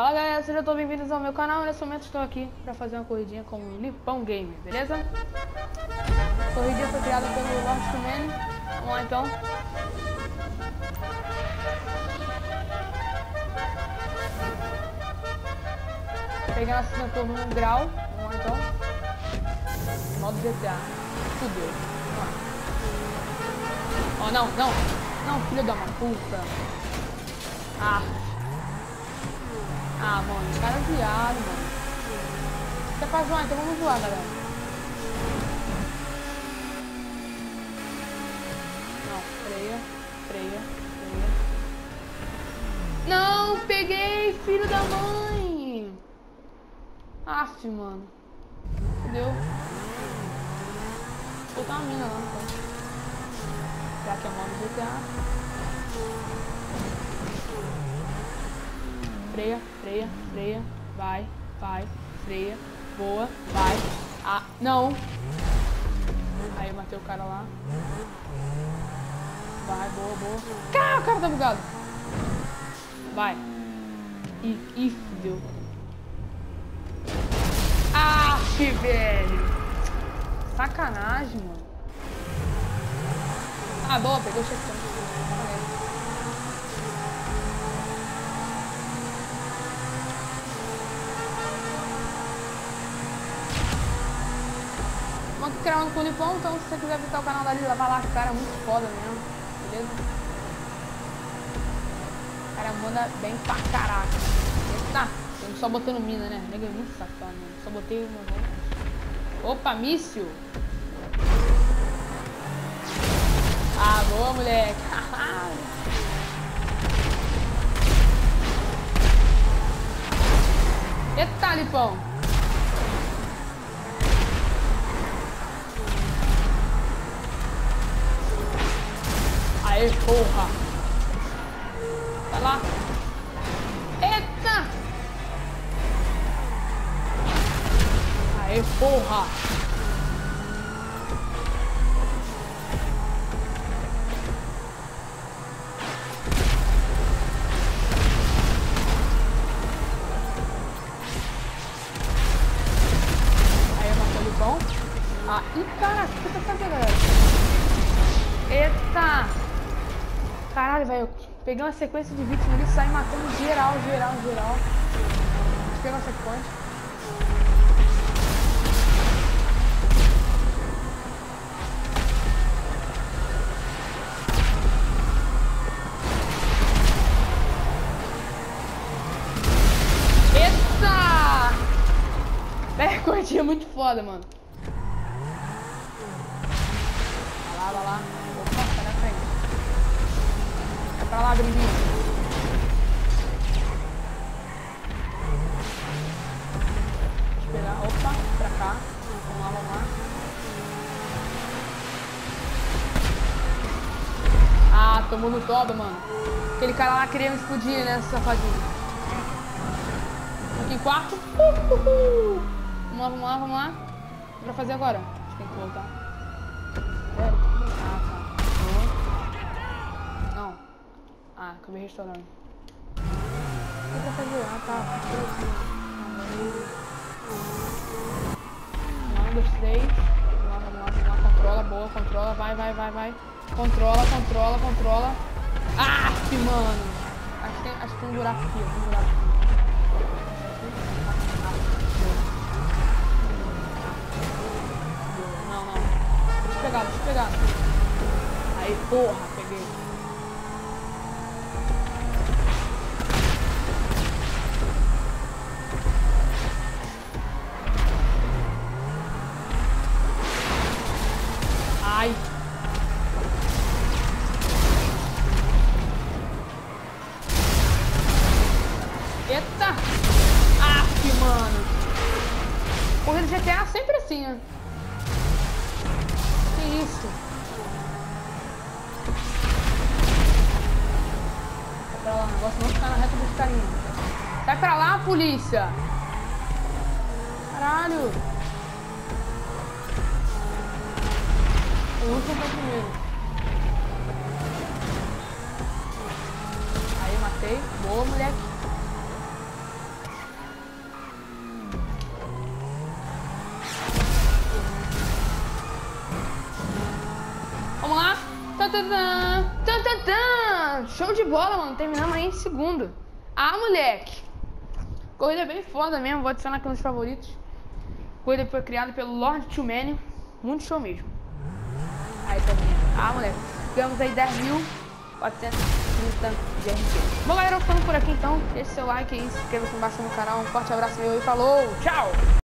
Fala galera, sejam todos bem-vindos ao meu canal. Nesse momento estou aqui para fazer uma corridinha com o Lipão Game, beleza? A corridinha foi criada pelo Lord Man. Vamos lá então. Peguei na assinatura no grau. Vamos lá então. Modo GTA. Fudeu. Ó, oh, não, não. Não, filho da uma puta. Ah. Ah, mano, o cara é viado, mano. Você pra zoar, então vamos zoar, galera. Não, freia, freia, freia. Não, peguei, filho da mãe. Aff, mano. Entendeu? Vou botar uma mina lá, então. Já que é modo GTA. Freia, freia, freia, vai, vai, freia, boa, vai, ah, não. Aí eu matei o cara lá. Vai, boa, boa. Cara, o cara tá bugado. Vai. Ih, deu. Ah, que velho. Sacanagem, mano. Ah, boa, pegou o checkpoint. Vamos criar um com Lipão, então se você quiser visitar o canal da Lila, vai lá, cara é muito foda mesmo, beleza? O cara manda bem pra caraca. Eita, eu só botando mina, né? Nega é muito safado, mano. Só botei uma. Opa, míssil! Ah, boa, moleque! Eita, Lipão! Aê, porra! Vai lá! Eita! Aê, porra! Eu ele bom. Ah, e caraca, o que você tá fazendo? Eita! Caralho, velho. Peguei uma sequência de vítimas e saí matando geral, geral, geral. Deixa eu pegar um checkpoint. Eita! Velho, corridinha muito foda, mano. Vai lá, vai lá. Opa, sai da frente pra lá, gringuinho. Esperar. Opa, pra cá. Vamos lá, vamos lá. Ah, tomou no toba, mano. Aquele cara lá queria me explodir, né, safadinho. Aqui em quarto. Uh, uh, uh. Vamos lá, vamos lá, vamos lá. O que vai fazer agora? A gente tem que voltar. Acabei restaurando. Que pra fazer? Ah, tá. Um, dois, três. Vamos lá, vamos lá, vamos lá. Controla, boa, controla. Vai, vai, vai, vai. Controla, controla, controla. Ah, que mano. Acho que tem, acho que tem um buraco aqui, tem um buraco aqui. Não, não. Deixa eu pegar, deixa eu pegar. Aí, porra, peguei. Ai. Eita! Aff, mano. Corrida GTA é sempre assim, ó. Que isso? Sai pra lá, o negócio não ficar na reta dos carinhos. Sai pra lá, polícia! Caralho! O Lucas vai primeiro. Aí, matei. Boa, moleque. Vamos lá. Tantantã. Show de bola, mano. Terminamos aí em segundo. Ah, moleque. Corrida bem foda mesmo. Vou adicionar aqui nos favoritos. Corrida foi criada pelo Lord Tillmanio. Muito show mesmo. Aí também. Ah, moleque. Ganhamos aí 10 mil. 430 de RP. Bom, galera, ficando por aqui então. Deixe seu like aí, se inscreva-se embaixo no canal. Um forte abraço meu e falou. Tchau!